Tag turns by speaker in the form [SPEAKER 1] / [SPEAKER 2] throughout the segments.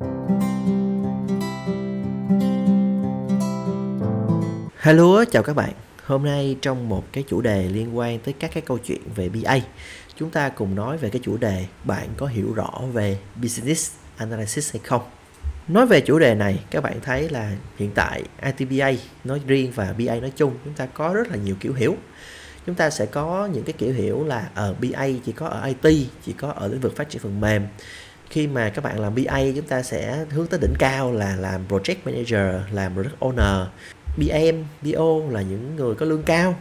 [SPEAKER 1] Hello, chào các bạn. Hôm nay trong một cái chủ đề liên quan tới các cái câu chuyện về BA, chúng ta cùng nói về cái chủ đề bạn có hiểu rõ về business analysis hay không. Nói về chủ đề này, các bạn thấy là hiện tại ITBA nói riêng và BA nói chung, chúng ta có rất là nhiều kiểu hiểu. Chúng ta sẽ có những cái kiểu hiểu là ờ, ở BA chỉ có ở IT, chỉ có ở lĩnh vực phát triển phần mềm. Khi mà các bạn làm BA, chúng ta sẽ hướng tới đỉnh cao là làm project manager, làm product owner, BM, BO là những người có lương cao.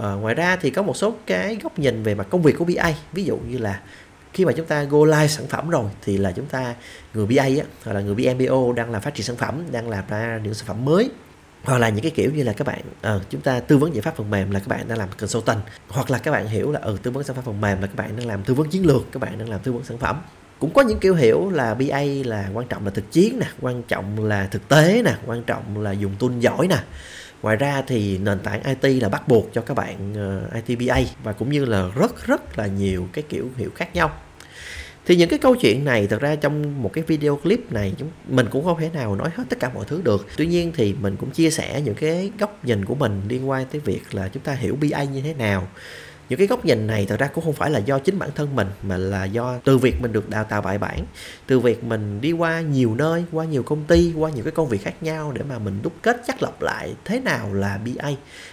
[SPEAKER 1] À, ngoài ra thì có một số cái góc nhìn về mặt công việc của BA, ví dụ như là khi mà chúng ta go live sản phẩm rồi thì là chúng ta người BA á, hoặc là người BMBO đang làm phát triển sản phẩm, đang làm ra những sản phẩm mới. Hoặc là những cái kiểu như là các bạn uh, chúng ta tư vấn giải pháp phần mềm là các bạn đang làm consultant. Hoặc là các bạn hiểu là ừ tư vấn sản phẩm phần mềm là các bạn đang làm tư vấn chiến lược các bạn đang làm tư vấn sản phẩm cũng có những kiểu hiểu là BA là quan trọng là thực chiến nè, quan trọng là thực tế nè, quan trọng là dùng tool giỏi nè. Ngoài ra thì nền tảng IT là bắt buộc cho các bạn ờ, IT BA và cũng như là rất rất là nhiều cái kiểu hiểu khác nhau. Thì những cái câu chuyện này thật ra trong một cái video clip này chúng, mình cũng không thể nào nói hết tất cả mọi thứ được. Tuy nhiên thì mình cũng chia sẻ những cái góc nhìn của mình liên quan tới việc là chúng ta hiểu BA như thế nào những cái góc nhìn này thật ra cũng không phải là do chính bản thân mình, mà là do từ việc mình được đào tạo bài bản, từ việc mình đi qua nhiều nơi, qua nhiều công ty, qua nhiều cái công việc khác nhau để mà mình đúc kết chắc lọc lại thế nào là BA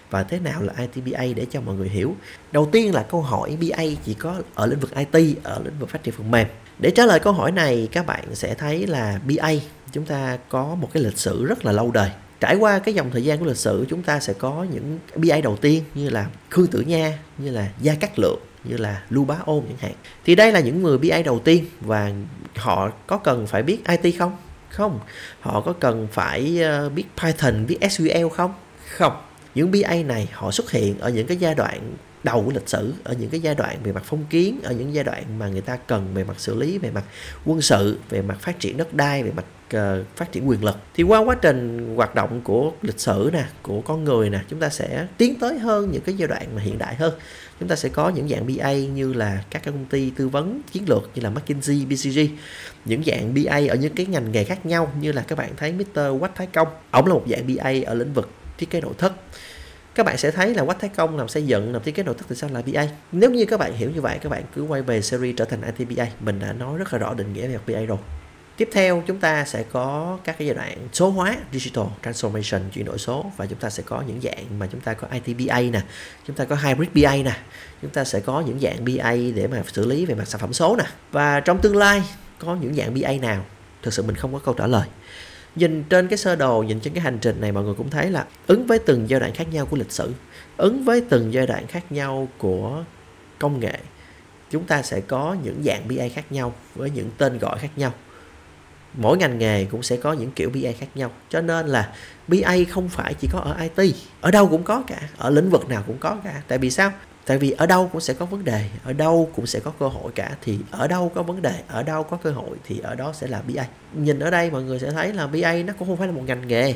[SPEAKER 1] và thế nào là ITBA để cho mọi người hiểu. Đầu tiên là câu hỏi BA chỉ có ở lĩnh vực IT ở lĩnh vực phát triển phần mềm. Để trả lời câu hỏi này, các bạn sẽ thấy là BA chúng ta có một cái lịch sử rất là lâu đời trải qua cái dòng thời gian của lịch sử, chúng ta sẽ có những BA đầu tiên như là Khương Tử Nha, như là Gia Cát Lượng, như là Lưu Bá Ôn chẳng hạn. Thì đây là những người BA đầu tiên và họ có cần phải biết IT không? Không. Họ có cần phải ờ, biết Python, biết SQL không? Không. Những BA này họ xuất hiện ở những cái giai đoạn đầu của lịch sử, ở những cái giai đoạn về mặt phong kiến, ở những giai đoạn mà người ta cần về mặt xử lý, về mặt quân sự, về mặt phát triển đất đai, về mặt uh, phát triển quyền lực. Thì qua quá trình hoạt động của lịch sử nè của con người nè chúng ta sẽ tiến tới hơn những cái giai đoạn mà hiện đại hơn. Chúng ta sẽ có những dạng BA như là các cái công ty tư vấn chiến lược như là McKinsey, BCG những dạng BA ở những cái ngành nghề khác nhau như là các bạn thấy Mr. Quách Thái Công. Ổng là một dạng BA ở lĩnh vực thiết kế nội thất. Các bạn sẽ thấy là Quách Thái Công làm xây dựng làm thiết kế nội thất thì sao là BA nếu như các bạn hiểu như vậy các bạn cứ quay về series trở thành ITBA. Mình đã nói rất là rõ định nghĩa về BA rồi. Tiếp theo chúng ta sẽ có các cái giai đoạn số hóa digital transformation chuyển đổi số và chúng ta sẽ có những dạng mà chúng ta có ITBA nè, chúng ta có hybrid BA nè, chúng ta sẽ có những dạng BA để mà xử lý về mặt sản phẩm số nè. Và trong tương lai có những dạng BA nào? Thực sự mình không có câu trả lời. Nhìn trên cái sơ đồ, nhìn trên cái hành trình này mọi người cũng thấy là ứng với từng giai đoạn khác nhau của lịch sử, ứng với từng giai đoạn khác nhau của công nghệ, chúng ta sẽ có những dạng BA khác nhau với những tên gọi khác nhau mỗi ngành nghề cũng sẽ có những kiểu BA khác nhau. Cho nên là BA không phải chỉ có ở IT ở đâu cũng có cả, ở lĩnh vực nào cũng có cả. Tại vì sao? Tại vì ở đâu cũng sẽ có vấn đề, ở đâu cũng sẽ có cơ hội cả. Thì ở đâu có vấn đề, ở đâu có cơ hội thì ở đó sẽ là BA nhìn ở đây mọi người sẽ thấy là BA nó cũng không phải là một ngành nghề.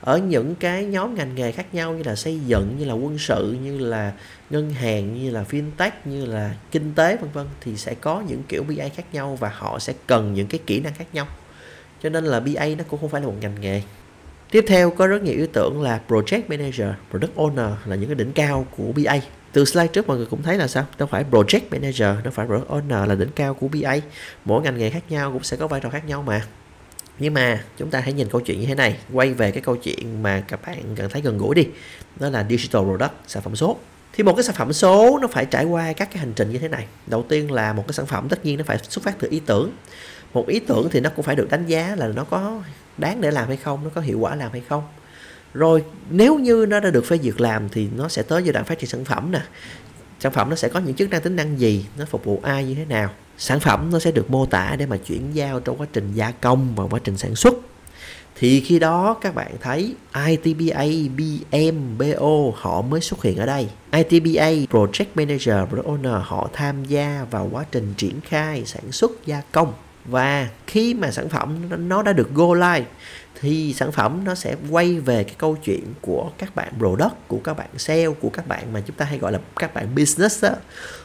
[SPEAKER 1] Ở những cái nhóm ngành nghề khác nhau như là xây dựng, như là quân sự, như là ngân hàng, như là fintech, như là kinh tế, vân vân thì sẽ có những kiểu BA khác nhau và họ sẽ cần những cái kỹ năng khác nhau cho nên là BA nó cũng không phải là một ngành nghề. Tiếp theo có rất nhiều ý tưởng là project manager, product owner là những cái đỉnh cao của BA từ slide trước mọi người cũng thấy là sao? Đâu phải project manager, đâu phải product owner là đỉnh cao của BA mỗi ngành nghề khác nhau cũng sẽ có vai trò khác nhau mà. Nhưng mà chúng ta hãy nhìn câu chuyện như thế này. Quay về cái câu chuyện mà các bạn cần thấy gần gũi đi. Đó là digital product, sản phẩm số. Thì một cái sản phẩm số nó phải trải qua các cái hành trình như thế này. Đầu tiên là một cái sản phẩm tất nhiên nó phải xuất phát từ ý tưởng một ý tưởng thì nó cũng phải được đánh giá là nó có đáng để làm hay không nó có hiệu quả làm hay không. Rồi nếu như nó đã được phê duyệt làm thì nó sẽ tới giai đoạn phát triển sản phẩm nè. Sản phẩm nó sẽ có những chức năng tính năng gì nó phục vụ ai như thế nào. Sản phẩm nó sẽ được mô tả để mà chuyển giao trong quá trình gia công và quá trình sản xuất. Thì khi đó các bạn thấy ITBA, BMBO họ mới xuất hiện ở đây. ITBA, Project Manager, Product Owner họ tham gia vào quá trình triển khai sản xuất gia công và khi mà sản phẩm nó đã được go live, thì sản phẩm nó sẽ quay về cái câu chuyện của các bạn product, của các bạn sale, của các bạn mà chúng ta hay gọi là các bạn business đó.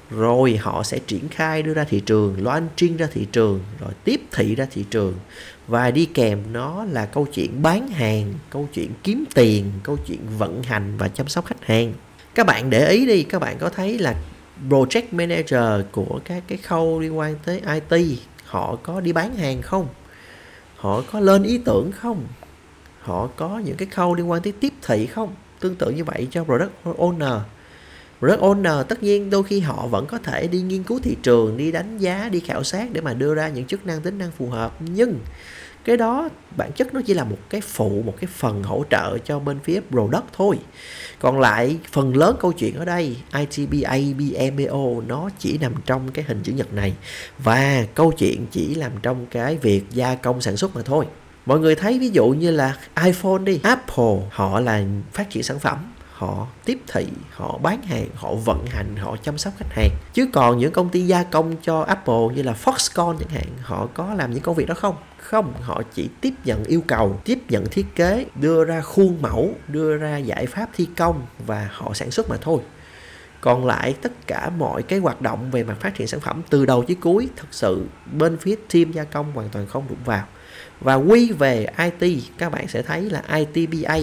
[SPEAKER 1] rồi họ sẽ triển khai đưa ra thị trường, launching ra thị trường, rồi tiếp thị ra thị trường và đi kèm nó là câu chuyện bán hàng, câu chuyện kiếm tiền, câu chuyện vận hành và chăm sóc khách hàng các bạn để ý đi, các bạn có thấy là project manager của các cái khâu liên quan tới IT họ có đi bán hàng không? Họ có lên ý tưởng không? Họ có những cái khâu liên quan tới tiếp thị không? Tương tự như vậy cho product owner. Product owner tất nhiên đôi khi họ vẫn có thể đi nghiên cứu thị trường, đi đánh giá, đi khảo sát để mà đưa ra những chức năng tính năng phù hợp. Nhưng cái đó, bản chất nó chỉ là một cái phụ, một cái phần hỗ trợ cho bên phía product thôi. Còn lại phần lớn câu chuyện ở đây ITBA BMBO nó chỉ nằm trong cái hình chữ nhật này. Và câu chuyện chỉ nằm trong cái việc gia công sản xuất mà thôi. Mọi người thấy ví dụ như là iPhone đi, Apple, họ là phát triển sản phẩm, họ tiếp thị, họ bán hàng, họ vận hành, họ chăm sóc khách hàng. Chứ còn những công ty gia công cho Apple như là Foxconn chẳng hạn, họ có làm những công việc đó không? Không, họ chỉ tiếp nhận yêu cầu, tiếp nhận thiết kế, đưa ra khuôn mẫu, đưa ra giải pháp thi công và họ sản xuất mà thôi. Còn lại tất cả mọi cái hoạt động về mặt phát triển sản phẩm từ đầu chí cuối thật sự bên phía team gia công hoàn toàn không đụng vào. Và quy về IT các bạn sẽ thấy là ITBA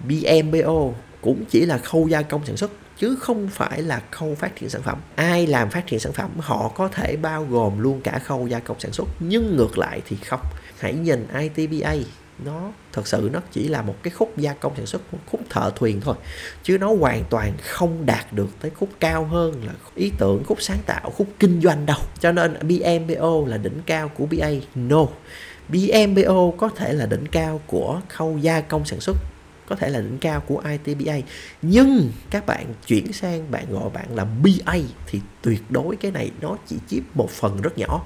[SPEAKER 1] BMBO cũng chỉ là khâu gia công sản xuất chứ không phải là khâu phát triển sản phẩm. Ai làm phát triển sản phẩm, họ có thể bao gồm luôn cả khâu gia công sản xuất, nhưng ngược lại thì không. Hãy nhìn ITBA nó thật sự nó chỉ là một cái khúc gia công sản xuất, một khúc thợ thuyền thôi. Chứ nó hoàn toàn không đạt được tới khúc cao hơn là ý tưởng, khúc sáng tạo, khúc kinh doanh đâu. Cho nên BMBO là đỉnh cao của BA no. BMBO có thể là đỉnh cao của khâu gia công sản xuất có thể là đỉnh cao của ITBA nhưng các bạn chuyển sang bạn gọi bạn là BA thì tuyệt đối cái này nó chỉ chiếm một phần rất nhỏ.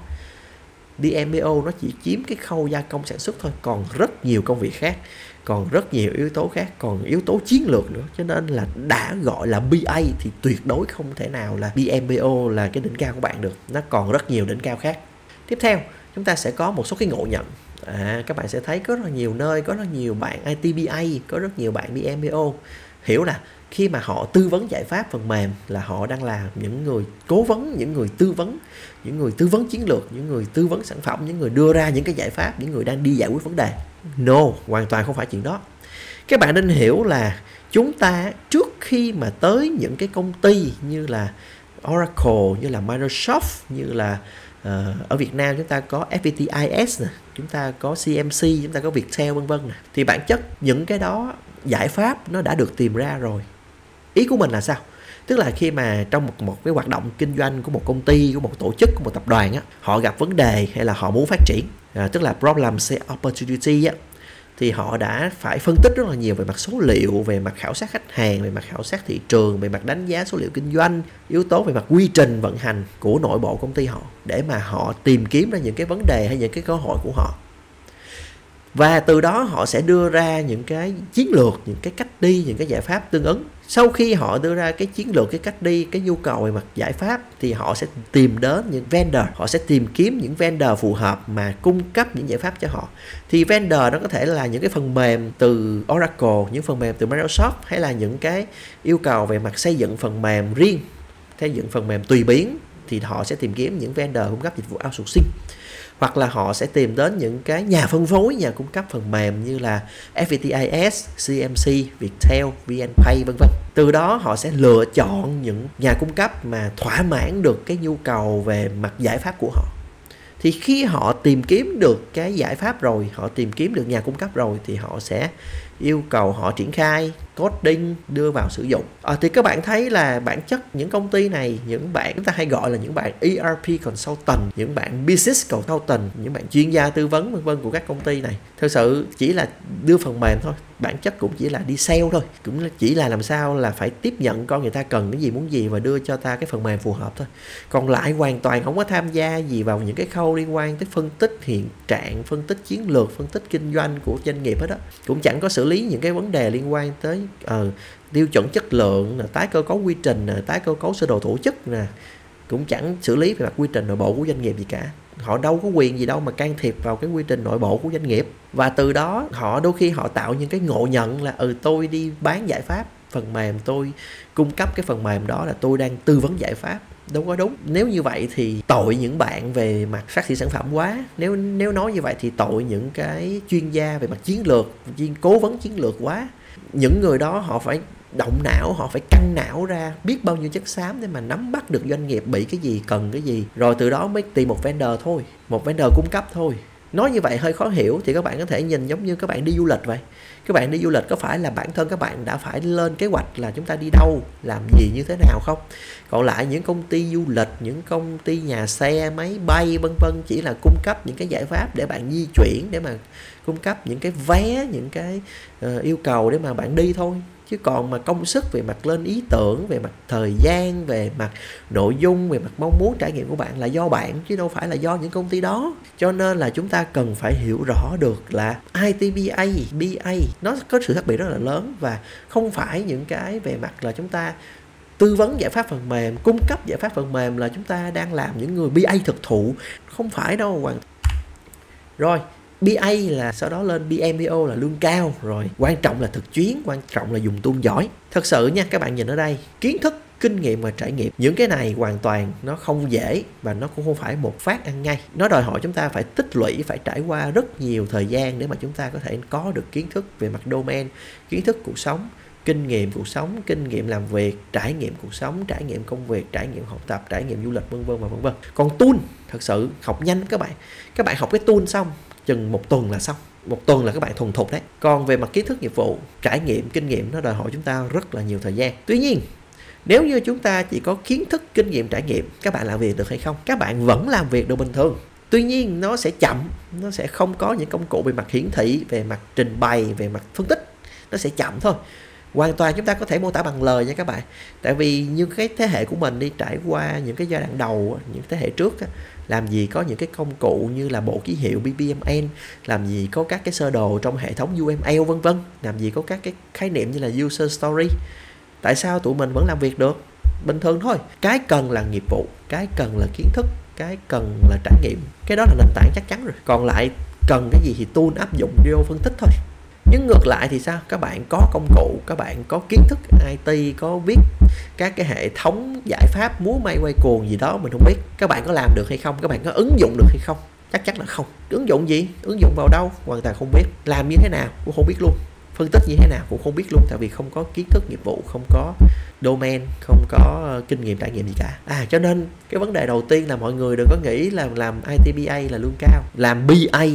[SPEAKER 1] DMBO nó chỉ chiếm cái khâu gia công sản xuất thôi, còn rất nhiều công việc khác, còn rất nhiều yếu tố khác, còn yếu tố chiến lược nữa. Cho nên là đã gọi là BA thì tuyệt đối không thể nào là BMBO là cái đỉnh cao của bạn được, nó còn rất nhiều đỉnh cao khác. Tiếp theo, chúng ta sẽ có một số cái ngộ nhận à, các bạn sẽ thấy có rất nhiều nơi có rất nhiều bạn ITBA có rất nhiều bạn BMBO hiểu là khi mà họ tư vấn giải pháp phần mềm là họ đang là những người cố vấn những người tư vấn những người tư vấn chiến lược những người tư vấn sản phẩm những người đưa ra những cái giải pháp những người đang đi giải quyết vấn đề. No hoàn toàn không phải chuyện đó. Các bạn nên hiểu là chúng ta trước khi mà tới những cái công ty như là Oracle như là Microsoft như là uh, ở Việt Nam chúng ta có FPTIS nè chúng ta có CMC chúng ta có Viettel vân vân thì bản chất những cái đó giải pháp nó đã được tìm ra rồi. Ý của mình là sao? Tức là khi mà trong một một cái hoạt động kinh doanh của một công ty của một tổ chức của một tập đoàn á họ gặp vấn đề hay là họ muốn phát triển à, tức là problem sẽ opportunity á thì họ đã phải phân tích rất là nhiều về mặt số liệu, về mặt khảo sát khách hàng, về mặt khảo sát thị trường, về mặt đánh giá số liệu kinh doanh, yếu tố về mặt quy trình vận hành của nội bộ công ty họ để mà họ tìm kiếm ra những cái vấn đề hay những cái cơ hội của họ. Và từ đó họ sẽ đưa ra những cái chiến lược, những cái cách đi, những cái giải pháp tương ứng sau khi họ đưa ra cái chiến lược, cái cách đi, cái nhu cầu về mặt giải pháp, thì họ sẽ tìm đến những vendor. Họ sẽ tìm kiếm những vendor phù hợp mà cung cấp những giải pháp cho họ. Thì vendor nó có thể là những cái phần mềm từ Oracle, những phần mềm từ Microsoft, hay là những cái yêu cầu về mặt xây dựng phần mềm riêng, xây dựng phần mềm tùy biến, thì họ sẽ tìm kiếm những vendor cung cấp dịch vụ outsourcing hoặc là họ sẽ tìm đến những cái nhà phân phối nhà cung cấp phần mềm như là FPTIS, CMC, Viettel, VNPay vân vân. Từ đó họ sẽ lựa chọn những nhà cung cấp mà thỏa mãn được cái nhu cầu về mặt giải pháp của họ. Thì khi họ tìm kiếm được cái giải pháp rồi, họ tìm kiếm được nhà cung cấp rồi thì họ sẽ yêu cầu họ triển khai coding đưa vào sử dụng. À, thì các bạn thấy là bản chất những công ty này những bạn chúng ta hay gọi là những bạn ERP consultant những bạn business consultant những bạn chuyên gia tư vấn vân vân của các công ty này thực sự chỉ là đưa phần mềm thôi bản chất cũng chỉ là đi sale thôi cũng chỉ là làm sao là phải tiếp nhận con người ta cần cái gì muốn gì và đưa cho ta cái phần mềm phù hợp thôi. Còn lại hoàn toàn không có tham gia gì vào những cái khâu liên quan tới phân tích hiện trạng phân tích chiến lược phân tích kinh doanh của doanh nghiệp hết đó cũng chẳng có xử lý những cái vấn đề liên quan tới uh, tiêu chuẩn chất lượng tái cơ cấu quy trình tái cơ cấu sơ đồ tổ chức nè. Cũng chẳng xử lý về mặt quy trình nội bộ của doanh nghiệp gì cả họ đâu có quyền gì đâu mà can thiệp vào cái quy trình nội bộ của doanh nghiệp. Và từ đó, họ đôi khi họ tạo những cái ngộ nhận là ừ tôi đi bán giải pháp, phần mềm tôi cung cấp cái phần mềm đó là tôi đang tư vấn giải pháp. Đâu có đúng. Nếu như vậy thì tội những bạn về mặt phát triển sản phẩm quá. Nếu nếu nói như vậy thì tội những cái chuyên gia về mặt chiến lược, chuyên cố vấn chiến lược quá. Những người đó họ phải động não họ phải căng não ra biết bao nhiêu chất xám để mà nắm bắt được doanh nghiệp bị cái gì cần cái gì. Rồi từ đó mới tìm một vendor thôi một vendor cung cấp thôi. Nói như vậy hơi khó hiểu thì các bạn có thể nhìn giống như các bạn đi du lịch vậy. Các bạn đi du lịch có phải là bản thân các bạn đã phải lên kế hoạch là chúng ta đi đâu làm gì như thế nào không? Còn lại những công ty du lịch những công ty nhà xe máy bay vân vân chỉ là cung cấp những cái giải pháp để bạn di chuyển để mà cung cấp những cái vé những cái uh, yêu cầu để mà bạn đi thôi chứ còn mà công sức về mặt lên ý tưởng về mặt thời gian về mặt nội dung về mặt mong muốn trải nghiệm của bạn là do bạn chứ đâu phải là do những công ty đó. Cho nên là chúng ta cần phải hiểu rõ được là ITBA, BA nó có sự khác biệt rất là lớn và không phải những cái về mặt là chúng ta tư vấn giải pháp phần mềm cung cấp giải pháp phần mềm là chúng ta đang làm những người BA thực thụ. Không phải đâu hoàng. Rồi BA là sau đó lên BMBO là lương cao rồi. Quan trọng là thực chuyến, quan trọng là dùng tuôn giỏi. Thật sự nha, các bạn nhìn ở đây, kiến thức, kinh nghiệm và trải nghiệm. Những cái này hoàn toàn nó không dễ và nó cũng không phải một phát ăn ngay. Nó đòi hỏi chúng ta phải tích lũy, phải trải qua rất nhiều thời gian để mà chúng ta có thể có được kiến thức về mặt domain, kiến thức cuộc sống, kinh nghiệm cuộc sống, kinh nghiệm làm việc, trải nghiệm cuộc sống, trải nghiệm công việc, trải nghiệm học tập, trải nghiệm du lịch, vân vân và vân vân. Còn tool, thật sự học nhanh các bạn. Các bạn học cái tool xong chừng một tuần là xong. Một tuần là các bạn thuần thục đấy. Còn về mặt kiến thức nghiệp vụ, trải nghiệm, kinh nghiệm nó đòi hỏi chúng ta rất là nhiều thời gian. Tuy nhiên, nếu như chúng ta chỉ có kiến thức, kinh nghiệm, trải nghiệm, các bạn làm việc được hay không? Các bạn vẫn làm việc được bình thường. Tuy nhiên, nó sẽ chậm, nó sẽ không có những công cụ về mặt hiển thị, về mặt trình bày, về mặt phân tích. Nó sẽ chậm thôi hoàn toàn chúng ta có thể mô tả bằng lời nha các bạn. Tại vì như cái thế hệ của mình đi trải qua những cái giai đoạn đầu, những thế hệ trước làm gì có những cái công cụ như là bộ ký hiệu BPMN làm gì có các cái sơ đồ trong hệ thống UML vân vân, làm gì có các cái khái niệm như là user story. Tại sao tụi mình vẫn làm việc được? Bình thường thôi. Cái cần là nghiệp vụ, cái cần là kiến thức, cái cần là trải nghiệm. Cái đó là nền tảng chắc chắn rồi. Còn lại cần cái gì thì tool áp dụng video phân tích thôi nhưng ngược lại thì sao? Các bạn có công cụ, các bạn có kiến thức IT có biết các cái hệ thống giải pháp múa may quay cuồng gì đó mình không biết. Các bạn có làm được hay không? Các bạn có ứng dụng được hay không? Chắc chắn là không. Ứng dụng gì? Ứng dụng vào đâu? Hoàn toàn không biết. Làm như thế nào cũng không biết luôn. Phân tích như thế nào cũng không biết luôn, tại vì không có kiến thức, nghiệp vụ, không có domain, không có ờ, kinh nghiệm, trải nghiệm gì cả. À cho nên cái vấn đề đầu tiên là mọi người đừng có nghĩ là làm ITBA là lương cao. Làm BA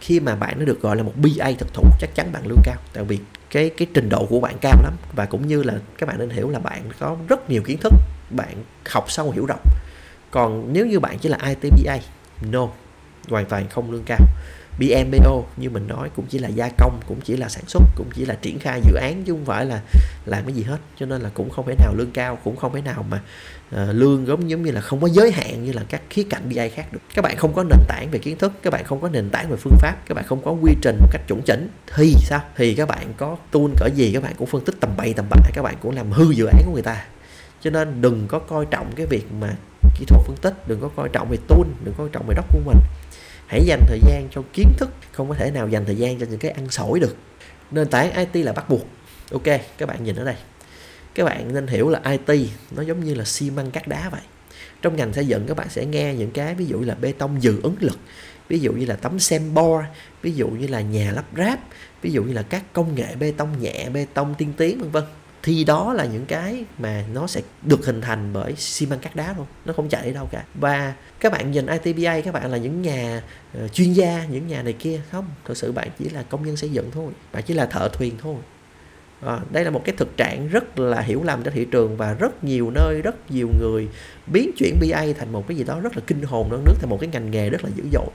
[SPEAKER 1] khi mà bạn nó được gọi là một BA thực thụ, chắc chắn bạn lương cao. Tại vì cái cái trình độ của bạn cao lắm. Và cũng như là các bạn nên hiểu là bạn có rất nhiều kiến thức. Bạn học sâu, hiểu rộng. Còn nếu như bạn chỉ là ITBA no. Hoàn toàn không lương cao. BMBO như mình nói cũng chỉ là gia công cũng chỉ là sản xuất cũng chỉ là triển khai dự án chứ không phải là làm cái gì hết. Cho nên là cũng không thể nào lương cao cũng không thể nào mà uh, lương giống giống như là không có giới hạn như là các khía cạnh BI khác được. Các bạn không có nền tảng về kiến thức các bạn không có nền tảng về phương pháp các bạn không có quy trình một cách chuẩn chỉnh thì sao? Thì các bạn có tool cỡ gì các bạn cũng phân tích tầm bậy tầm bạ các bạn cũng làm hư dự án của người ta. Cho nên đừng có coi trọng cái việc mà kỹ thuật phân tích đừng có coi trọng về tool đừng có coi trọng về đất của mình hãy dành thời gian cho kiến thức, không có thể nào dành thời gian cho những cái ăn sổi được. Nền tảng IT là bắt buộc. Ok, các bạn nhìn ở đây. Các bạn nên hiểu là IT nó giống như là xi măng cắt đá vậy. Trong ngành xây dựng, các bạn sẽ nghe những cái ví dụ như là bê tông dự ứng lực, ví dụ như là tấm xem bo ví dụ như là nhà lắp ráp, ví dụ như là các công nghệ bê tông nhẹ, bê tông tiên tiến, vân vân thì đó là những cái mà nó sẽ được hình thành bởi xi măng cắt đá thôi nó không chạy đi đâu cả. Và các bạn nhìn ITBA các bạn là những nhà uh, chuyên gia những nhà này kia. Không thực sự bạn chỉ là công nhân xây dựng thôi. Bạn chỉ là thợ thuyền thôi. À, đây là một cái thực trạng rất là hiểu lầm trên thị trường và rất nhiều nơi rất nhiều người biến chuyển BA thành một cái gì đó rất là kinh hồn nước nước thành một cái ngành nghề rất là dữ dội.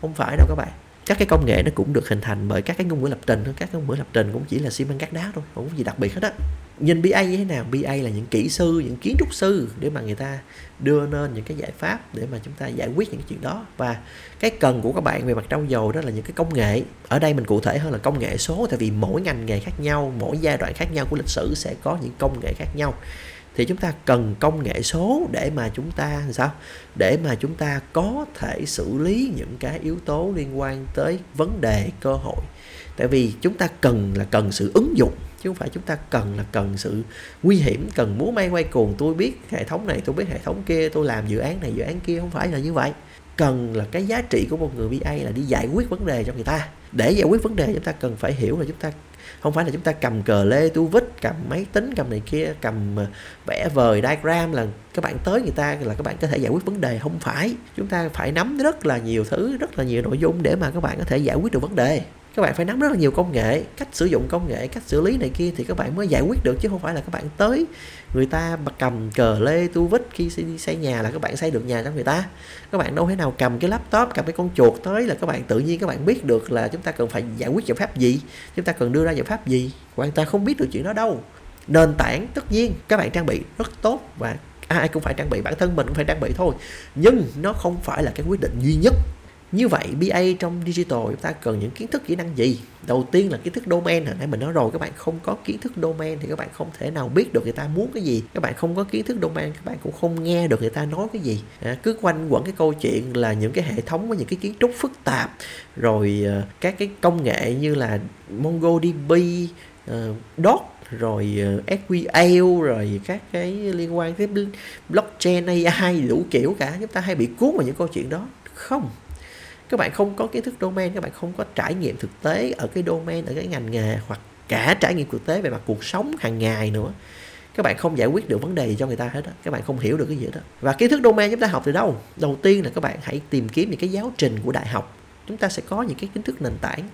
[SPEAKER 1] Không phải đâu các bạn. Các cái công nghệ nó cũng được hình thành bởi các cái ngôn ngữ lập trình thôi. Các ngôn ngữ lập trình cũng chỉ là xi măng cắt đá thôi không có gì đặc biệt hết á nhìn BA như thế nào? BA là những kỹ sư, những kiến trúc sư để mà người ta đưa nên những cái giải pháp để mà chúng ta giải quyết những cái chuyện đó. Và cái cần của các bạn về mặt trau dồi đó là những cái công nghệ. Ở đây mình cụ thể hơn là công nghệ số, tại vì mỗi ngành nghề khác nhau, mỗi giai đoạn khác nhau của lịch sử sẽ có những công nghệ khác nhau. Thì chúng ta cần công nghệ số để mà chúng ta sao? Để mà chúng ta có thể xử lý những cái yếu tố liên quan tới vấn đề, cơ hội. Tại vì chúng ta cần là cần sự ứng dụng chứ không phải chúng ta cần là cần sự nguy hiểm, cần múa may quay cuồng. Tôi biết hệ thống này, tôi biết hệ thống kia, tôi làm dự án này, dự án kia, không phải là như vậy. Cần là cái giá trị của một người BA là đi giải quyết vấn đề cho người ta. Để giải quyết vấn đề, chúng ta cần phải hiểu là chúng ta, không phải là chúng ta cầm cờ lê tu vít, cầm máy tính, cầm này kia, cầm ờ, vẽ vời, diagram là các bạn tới người ta là các bạn có thể giải quyết vấn đề. Không phải. Chúng ta phải nắm rất là nhiều thứ, rất là nhiều nội dung để mà các bạn có thể giải quyết được vấn đề các bạn phải nắm rất là nhiều công nghệ, cách sử dụng công nghệ, cách xử lý này kia thì các bạn mới giải quyết được, chứ không phải là các bạn tới người ta mà cầm cờ lê tu vít khi đi xây nhà là các bạn xây được nhà cho người ta. Các bạn đâu thể nào cầm cái laptop, cầm cái con chuột tới là các bạn tự nhiên các bạn biết được là chúng ta cần phải giải quyết giải pháp gì, chúng ta cần đưa ra giải pháp gì hoàn toàn không biết được chuyện đó đâu. Nền tảng tất nhiên các bạn trang bị rất tốt và ai cũng phải trang bị, bản thân mình cũng phải trang bị thôi. Nhưng nó không phải là cái quyết định duy nhất như vậy BA trong digital chúng ta cần những kiến thức kỹ năng gì? Đầu tiên là kiến thức domain. Hồi nãy mình nói rồi các bạn không có kiến thức domain thì các bạn không thể nào biết được người ta muốn cái gì. Các bạn không có kiến thức domain các bạn cũng không nghe được người ta nói cái gì. À, cứ quanh quẩn cái câu chuyện là những cái hệ thống với những cái kiến trúc phức tạp. Rồi uh, các cái công nghệ như là MongoDB uh, Doc rồi à, SQL rồi các cái liên quan tới blockchain AI đủ kiểu cả. Chúng ta hay bị cuốn vào những câu chuyện đó. Không các bạn không có kiến thức domain, các bạn không có trải nghiệm thực tế ở cái domain, ở cái ngành nghề hoặc cả trải nghiệm thực tế về mặt cuộc sống hàng ngày nữa. Các bạn không giải quyết được vấn đề gì cho người ta hết đó. các bạn không hiểu được cái gì đó và kiến thức domain chúng ta học từ đâu? Đầu tiên là các bạn hãy tìm kiếm những cái giáo trình của đại học. Chúng ta sẽ có những cái kiến thức nền tảng.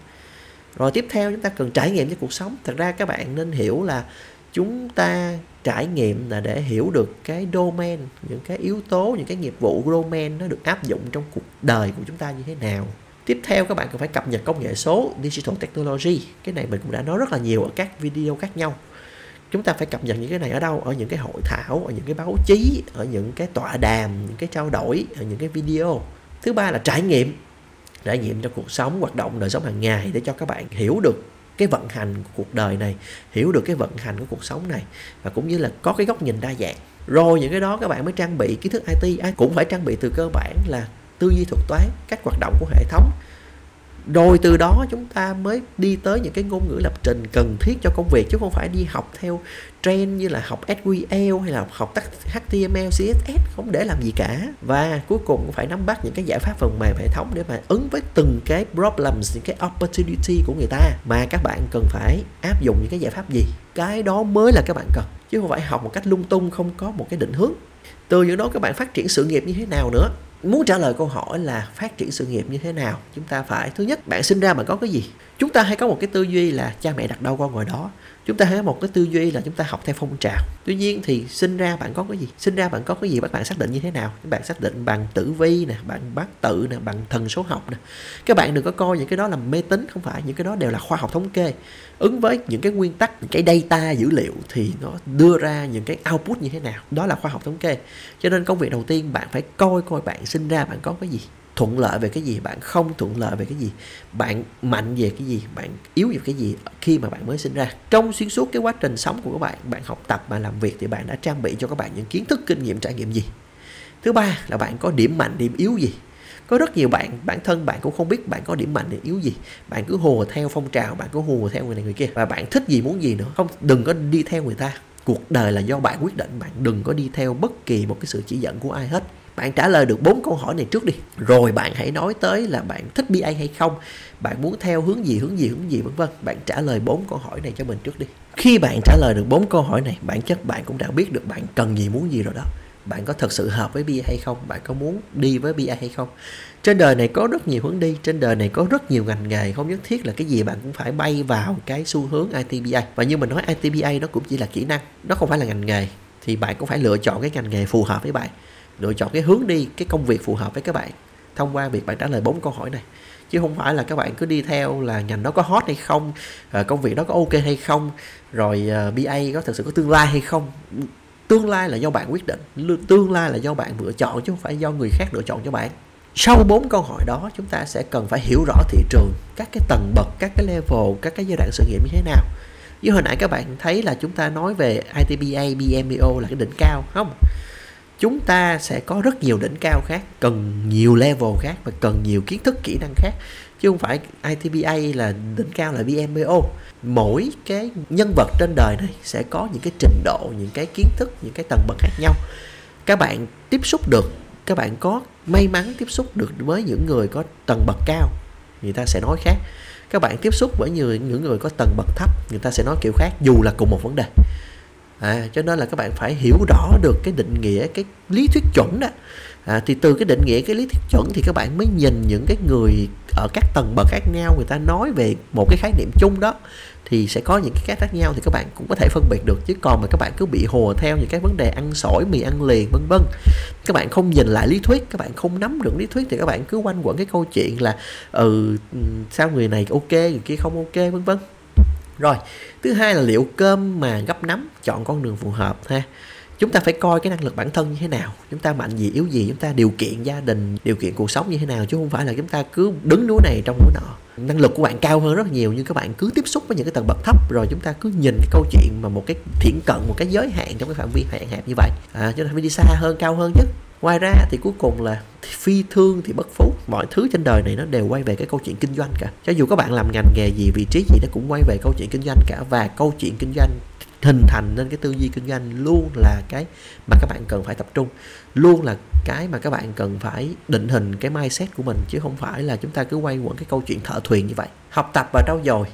[SPEAKER 1] Rồi tiếp theo chúng ta cần trải nghiệm với cuộc sống. Thật ra các bạn nên hiểu là chúng ta trải nghiệm là để hiểu được cái domain, những cái yếu tố, những cái nghiệp vụ domain nó được áp dụng trong cuộc đời của chúng ta như thế nào. Tiếp theo các bạn cần phải cập nhật công nghệ số, digital technology. Cái này mình cũng đã nói rất là nhiều ở các video khác nhau. Chúng ta phải cập nhật những cái này ở đâu? Ở những cái hội thảo, ở những cái báo chí, ở những cái tọa đàm, những cái trao đổi, ở những cái video. Thứ ba là trải nghiệm. Trải nghiệm trong cuộc sống, hoạt động, đời sống hàng ngày để cho các bạn hiểu được cái vận hành của cuộc đời này, hiểu được cái vận hành của cuộc sống này, và cũng như là có cái góc nhìn đa dạng. Rồi những cái đó các bạn mới trang bị kiến thức IT ai cũng phải trang bị từ cơ bản là tư duy thuật toán, cách hoạt động của hệ thống rồi từ đó chúng ta mới đi tới những cái ngôn ngữ lập trình cần thiết cho công việc chứ không phải đi học theo trend như là học SQL hay là học HTML, CSS không để làm gì cả. Và cuối cùng phải nắm bắt những cái giải pháp phần mềm hệ thống để mà ứng với từng cái problems những cái opportunity của người ta. Mà các bạn cần phải áp dụng những cái giải pháp gì? Cái đó mới là các bạn cần chứ không phải học một cách lung tung không có một cái định hướng. Từ những đó các bạn phát triển sự nghiệp như thế nào nữa? Muốn trả lời câu hỏi là phát triển sự nghiệp như thế nào, chúng ta phải, thứ nhất, bạn sinh ra bạn có cái gì? Chúng ta hay có một cái tư duy là cha mẹ đặt đâu con ngồi đó chúng ta thấy một cái tư duy là chúng ta học theo phong trào. Tuy nhiên thì sinh ra bạn có cái gì? Sinh ra bạn có cái gì các bạn xác định như thế nào? Các bạn xác định bằng tử vi nè bạn bát tự nè, bằng thần số học nè. Các bạn đừng có coi những cái đó là mê tín, không phải. Những cái đó đều là khoa học thống kê. Ứng với những cái nguyên tắc, những cái data dữ liệu thì nó đưa ra những cái output như thế nào? Đó là khoa học thống kê. Cho nên công việc đầu tiên bạn phải coi coi bạn sinh ra bạn có cái gì thuận lợi về cái gì? Bạn không thuận lợi về cái gì? Bạn mạnh về cái gì? Bạn yếu về cái gì khi mà bạn mới sinh ra? Trong xuyên suốt cái quá trình sống của các bạn bạn học tập, bạn làm việc thì bạn đã trang bị cho các bạn những kiến thức, kinh nghiệm, trải nghiệm gì? Thứ ba là bạn có điểm mạnh, điểm yếu gì? Có rất nhiều bạn, bản thân bạn cũng không biết bạn có điểm mạnh, điểm yếu gì. Bạn cứ hùa theo phong trào, bạn cứ hùa theo người này người kia. Và bạn thích gì, muốn gì nữa. Không, đừng có đi theo người ta. Cuộc đời là do bạn quyết định. Bạn đừng có đi theo bất kỳ một cái sự chỉ dẫn của ai hết bạn trả lời được bốn câu hỏi này trước đi. Rồi bạn hãy nói tới là bạn thích BA hay không, bạn muốn theo hướng gì hướng gì hướng gì, vân vân. Bạn trả lời bốn câu hỏi này cho mình trước đi. Khi bạn trả lời được bốn câu hỏi này, bản chất bạn cũng đã biết được bạn cần gì, muốn gì rồi đó. Bạn có thật sự hợp với BA hay không? Bạn có muốn đi với BA hay không? Trên đời này có rất nhiều hướng đi, trên đời này có rất nhiều ngành nghề. Không nhất thiết là cái gì bạn cũng phải bay vào cái xu hướng ITBA và như mình nói ITBA nó cũng chỉ là kỹ năng, nó không phải là ngành nghề, thì bạn cũng phải lựa chọn cái ngành nghề phù hợp với bạn lựa chọn cái hướng đi cái công việc phù hợp với các bạn thông qua việc bạn trả lời bốn câu hỏi này. Chứ không phải là các bạn cứ đi theo là ngành đó có hot hay không ờ, công việc đó có ok hay không rồi ờ, BA có thực sự có tương lai hay không. Tương lai là do bạn quyết định tương lai là do bạn lựa chọn chứ không phải do người khác lựa chọn cho bạn. Sau bốn câu hỏi đó chúng ta sẽ cần phải hiểu rõ thị trường các cái tầng bậc các cái level các cái giai đoạn sự nghiệp như thế nào. Như hồi nãy các bạn thấy là chúng ta nói về ITBA, BMBO là cái đỉnh cao không? Chúng ta sẽ có rất nhiều đỉnh cao khác, cần nhiều level khác và cần nhiều kiến thức, kỹ năng khác, chứ không phải ITBA là đỉnh cao là BMBO mỗi cái nhân vật trên đời này sẽ có những cái trình độ, những cái kiến thức, những cái tầng bậc khác nhau. Các bạn tiếp xúc được, các bạn có may mắn tiếp xúc được với những người có tầng bậc cao, người ta sẽ nói khác. Các bạn tiếp xúc với những những người có tầng bậc thấp, người ta sẽ nói kiểu khác, dù là cùng một vấn đề à, cho nên là các bạn phải hiểu rõ được cái định nghĩa cái lý thuyết chuẩn đó. À, thì từ cái định nghĩa cái lý thuyết chuẩn thì các bạn mới nhìn những cái người ở các tầng bậc khác nhau người ta nói về một cái khái niệm chung đó thì sẽ có những cái khác nhau thì các bạn cũng có thể phân biệt được. Chứ còn mà các bạn cứ bị hồ theo những cái vấn đề ăn sỏi mì ăn liền vân vân các bạn không nhìn lại lý thuyết các bạn không nắm được lý thuyết thì các bạn cứ quanh quẩn cái câu chuyện là ừ, ừ sao người này ok người kia không ok vân vân rồi thứ hai là liệu cơm mà gấp nắm chọn con đường phù hợp ha. Chúng ta phải coi cái năng lực bản thân như thế nào chúng ta mạnh gì yếu gì chúng ta điều kiện gia đình điều kiện cuộc sống như thế nào chứ không phải là chúng ta cứ đứng núi này trong núi nọ. Năng lực của bạn cao hơn rất nhiều nhưng các bạn cứ tiếp xúc với những cái tầng bậc thấp rồi chúng ta cứ nhìn cái câu chuyện mà một cái thiển cận một cái giới hạn trong cái phạm vi hạn hẹp như vậy. À, chúng ta phải đi xa hơn cao hơn chứ ngoài ra thì cuối cùng là phi thương, thì bất phú. Mọi thứ trên đời này nó đều quay về cái câu chuyện kinh doanh cả. Cho dù các bạn làm ngành nghề gì, vị trí gì nó cũng quay về câu chuyện kinh doanh cả. Và câu chuyện kinh doanh hình thành nên cái tư duy kinh doanh luôn là cái mà các bạn cần phải tập trung. Luôn là cái mà các bạn cần phải định hình cái mindset của mình, chứ không phải là chúng ta cứ quay quẩn cái câu chuyện thợ thuyền như vậy. Học tập và trau dồi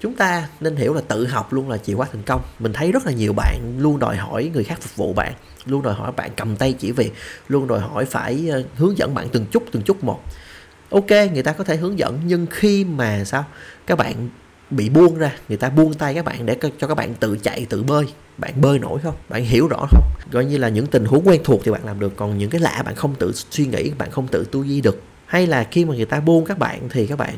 [SPEAKER 1] chúng ta nên hiểu là tự học luôn là chìa khóa thành công. Mình thấy rất là nhiều bạn luôn đòi hỏi người khác phục vụ bạn, luôn đòi hỏi bạn cầm tay chỉ việc, luôn đòi hỏi phải ờ, hướng dẫn bạn từng chút từng chút một. Ok, người ta có thể hướng dẫn, nhưng khi mà sao? Các bạn bị buông ra, người ta buông tay các bạn để cho các bạn tự chạy, tự bơi. Bạn bơi nổi không? Bạn hiểu rõ không? Coi như là những tình huống quen thuộc thì bạn làm được, còn những cái lạ bạn không tự suy nghĩ, bạn không tự tư duy được hay là khi mà người ta buông các bạn thì các bạn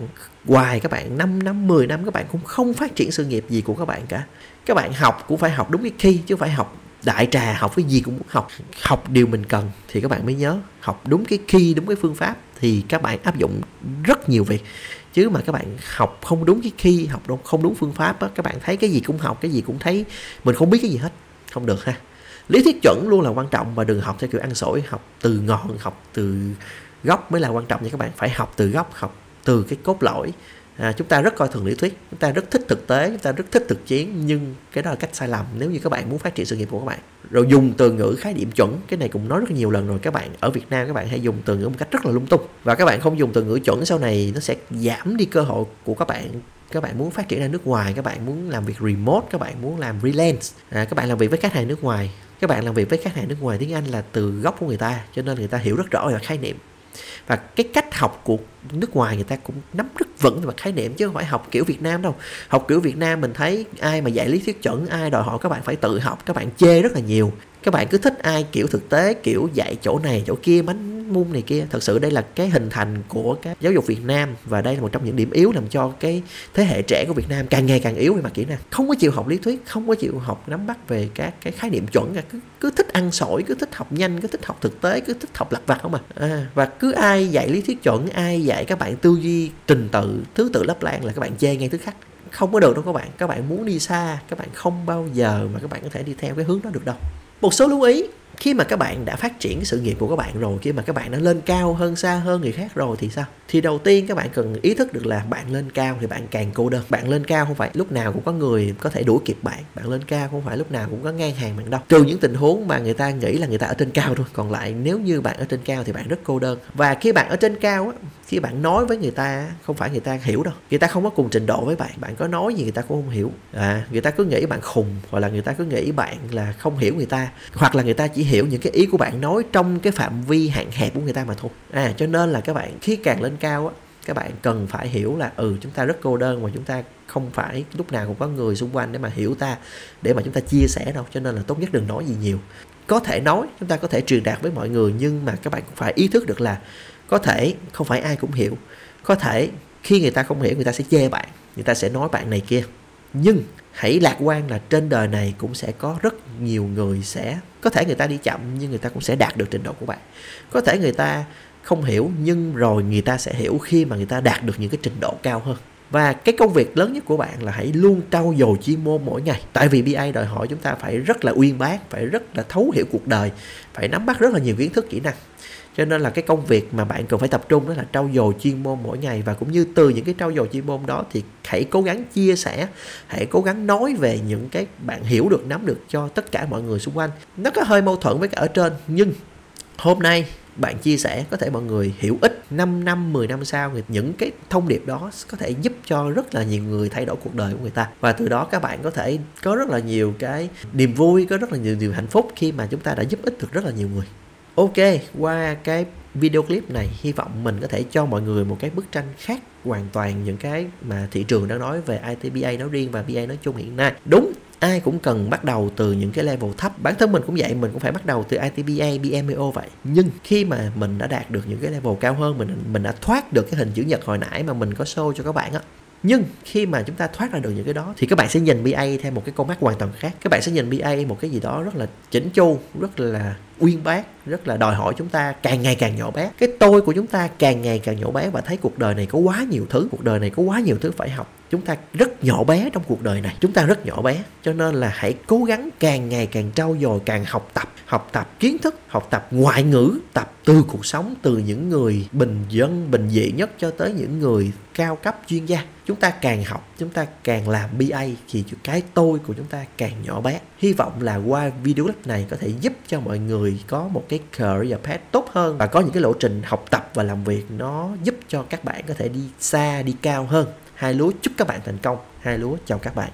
[SPEAKER 1] hoài, các bạn 5 năm 10 năm, các bạn cũng không phát triển sự nghiệp gì của các bạn cả. Các bạn học cũng phải học đúng cái khi, chứ phải học đại trà, học cái gì cũng muốn học. Học điều mình cần thì các bạn mới nhớ, học đúng cái khi, đúng cái phương pháp thì các bạn áp dụng rất nhiều việc. Chứ mà các bạn học không đúng cái khi, học không đúng phương pháp á, các bạn thấy cái gì cũng học, cái gì cũng thấy, mình không biết cái gì hết. Không được ha. Lý thuyết chuẩn luôn là quan trọng và đừng học theo kiểu ăn sổi, học từ ngọn, học từ gốc mới là quan trọng nha các bạn. Phải học từ gốc học từ cái cốt lõi. À, chúng ta rất coi thường lý thuyết chúng ta rất thích thực tế chúng ta rất thích thực chiến nhưng cái đó là cách sai lầm. Nếu như các bạn muốn phát triển sự nghiệp của các bạn rồi dùng từ ngữ khái niệm chuẩn cái này cũng nói rất nhiều lần rồi các bạn ở Việt Nam các bạn hay dùng từ ngữ một cách rất là lung tung. Và các bạn không dùng từ ngữ chuẩn sau này nó sẽ giảm đi cơ hội của các bạn. Các bạn muốn phát triển ra nước ngoài các bạn muốn làm việc remote các bạn muốn làm freelance. À, các bạn làm việc với khách hàng nước ngoài. Các bạn làm việc với khách hàng nước ngoài tiếng Anh là từ gốc của người ta cho nên người ta hiểu rất rõ về khái niệm và cái cách học của nước ngoài người ta cũng nắm rất vững về mặt khái niệm chứ không phải học kiểu Việt Nam đâu. Học kiểu Việt Nam mình thấy ai mà dạy lý thuyết chuẩn, ai đòi hỏi các bạn phải tự học, các bạn chê rất là nhiều. Các bạn cứ thích ai kiểu thực tế, kiểu dạy chỗ này, chỗ kia, bánh mung này kia. Thật sự đây là cái hình thành của cái giáo dục Việt Nam và đây là một trong những điểm yếu làm cho cái thế hệ trẻ của Việt Nam càng ngày càng yếu về mặt kỹ năng. Không có chịu học lý thuyết, không có chịu học nắm bắt về các cái khái niệm chuẩn cứ cứ thích ăn sổi, cứ thích học nhanh, cứ thích học thực tế, cứ thích học lặt vặt không à. à và cứ ai dạy lý thuyết chuẩn, ai dạy các bạn tư duy, trình tự, thứ tự lấp lan là các bạn chê ngay thứ khác không có được đâu các bạn. Các bạn muốn đi xa, các bạn không bao giờ mà các bạn có thể đi theo cái hướng đó được đâu. Một số lưu ý khi mà các bạn đã phát triển sự nghiệp của các bạn rồi, khi mà các bạn đã lên cao hơn, xa hơn người khác rồi thì sao? Thì đầu tiên các bạn cần ý thức được là bạn lên cao thì bạn càng cô đơn. Bạn lên cao không phải lúc nào cũng có người có thể đuổi kịp bạn. Bạn lên cao không phải lúc nào cũng có ngang hàng bạn đâu. Trừ những tình huống mà người ta nghĩ là người ta ở trên cao thôi. Còn lại nếu như bạn ở trên cao thì bạn rất cô đơn. Và khi bạn ở trên cao á, khi bạn nói với người ta, không phải người ta hiểu đâu. Người ta không có cùng trình độ với bạn. Bạn có nói gì người ta cũng không hiểu. À người ta cứ nghĩ bạn khùng hoặc là người ta cứ nghĩ bạn là không hiểu người ta. Hoặc là người ta chỉ hiểu những cái ý của bạn nói trong cái phạm vi hạn hẹp của người ta mà thôi. À cho nên là các bạn khi càng lên cao á, các bạn cần phải hiểu là ừ chúng ta rất cô đơn và chúng ta không phải lúc nào cũng có người xung quanh để mà hiểu ta, để mà chúng ta chia sẻ đâu. Cho nên là tốt nhất đừng nói gì nhiều. Có thể nói, chúng ta có thể truyền đạt với mọi người, nhưng mà các bạn cũng phải ý thức được là có thể không phải ai cũng hiểu. Có thể khi người ta không hiểu, người ta sẽ chê bạn, người ta sẽ nói bạn này kia. Nhưng hãy lạc quan là trên đời này cũng sẽ có rất nhiều người sẽ có thể người ta đi chậm, nhưng người ta cũng sẽ đạt được trình độ của bạn. Có thể người ta không hiểu, nhưng rồi người ta sẽ hiểu khi mà người ta đạt được những cái trình độ cao hơn và cái công việc lớn nhất của bạn là hãy luôn trau dồi chuyên môn mỗi ngày. Tại vì BA đòi hỏi chúng ta phải rất là uyên bác, phải rất là thấu hiểu cuộc đời, phải nắm bắt rất là nhiều kiến thức kỹ năng. Cho nên là cái công việc mà bạn cần phải tập trung đó là trau dồi chuyên môn mỗi ngày. Và cũng như từ những cái trau dồi chuyên môn đó thì hãy cố gắng chia sẻ, hãy cố gắng nói về những cái bạn hiểu được, nắm được cho tất cả mọi người xung quanh. Nó có hơi mâu thuẫn với cả ở trên, nhưng hôm nay bạn chia sẻ có thể mọi người hiểu ít 5 năm 10 năm sau những cái thông điệp đó có thể giúp cho rất là nhiều người thay đổi cuộc đời của người ta. Và từ đó các bạn có thể có rất là nhiều cái niềm vui, có rất là nhiều điều hạnh phúc khi mà chúng ta đã giúp ích được rất là nhiều người. Ok, qua cái video clip này, hy vọng mình có thể cho mọi người một cái bức tranh khác hoàn toàn những cái mà thị trường đang nói về ITBA nói riêng và BA nói chung hiện nay. Đúng ai cũng cần bắt đầu từ những cái level thấp. Bản thân mình cũng vậy, mình cũng phải bắt đầu từ ITBA BMO vậy. Nhưng khi mà mình đã đạt được những cái level cao hơn, mình mình đã thoát được cái hình chữ nhật hồi nãy mà mình có show cho các bạn á. Nhưng khi mà chúng ta thoát ra được những cái đó, thì các bạn sẽ nhìn BA theo một cái con mắt hoàn toàn khác. Các bạn sẽ nhìn BA một cái gì đó rất là chỉnh chu, rất là uyên bác, rất là đòi hỏi chúng ta càng ngày càng nhỏ bé. Cái tôi của chúng ta càng ngày càng nhỏ bé và thấy cuộc đời này có quá nhiều thứ, cuộc đời này có quá nhiều thứ phải học. Chúng ta rất nhỏ bé trong cuộc đời này. Chúng ta rất nhỏ bé. Cho nên là hãy cố gắng càng ngày càng trau dồi, càng học tập học tập kiến thức, học tập ngoại ngữ, tập từ cuộc sống, từ những người bình dân, bình dị nhất cho tới những người cao cấp chuyên gia. Chúng ta càng học, chúng ta càng làm BA thì cái tôi của chúng ta càng nhỏ bé hy vọng là qua video clip này có thể giúp cho mọi người có một cái career path tốt hơn và có những cái lộ trình học tập và làm việc nó giúp cho các bạn có thể đi xa, đi cao hơn. Hai lúa chúc các bạn thành công. Hai lúa chào các bạn.